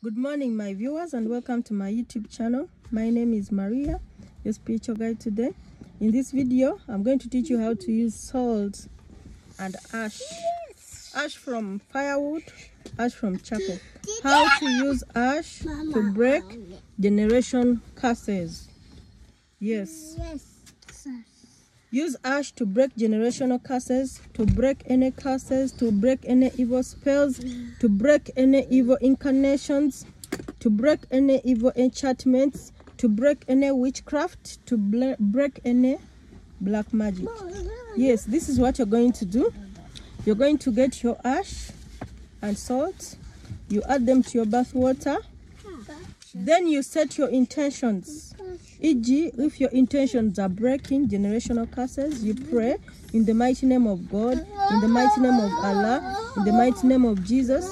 Good morning, my viewers, and welcome to my YouTube channel. My name is Maria, your spiritual guide today. In this video, I'm going to teach you how to use salt and ash. Ash from firewood, ash from charcoal. How to use ash to break generation curses. Yes. Yes, sir. Use ash to break generational curses, to break any curses, to break any evil spells, to break any evil incarnations, to break any evil enchantments, to break any witchcraft, to break any black magic. Yes, this is what you're going to do. You're going to get your ash and salt, you add them to your bath water, then you set your intentions. E.g., if your intentions are breaking generational curses, you pray in the mighty name of God, in the mighty name of Allah, in the mighty name of Jesus,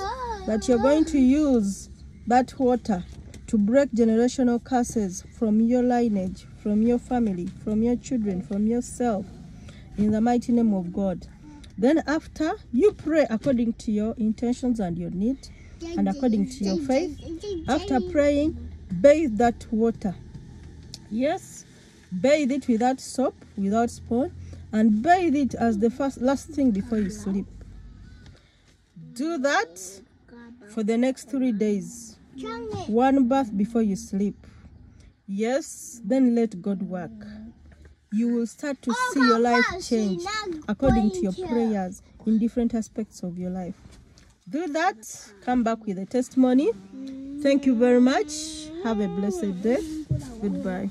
that you're going to use that water to break generational curses from your lineage, from your family, from your children, from yourself, in the mighty name of God. Then, after you pray according to your intentions and your need, and according to your faith, after praying, bathe that water Yes, bathe it without soap, without spoon, and bathe it as the first last thing before you sleep. Do that for the next three days. One bath before you sleep. Yes, then let God work. You will start to see your life change according to your prayers in different aspects of your life. Do that, come back with a testimony. Thank you very much. Have a blessed day. Goodbye.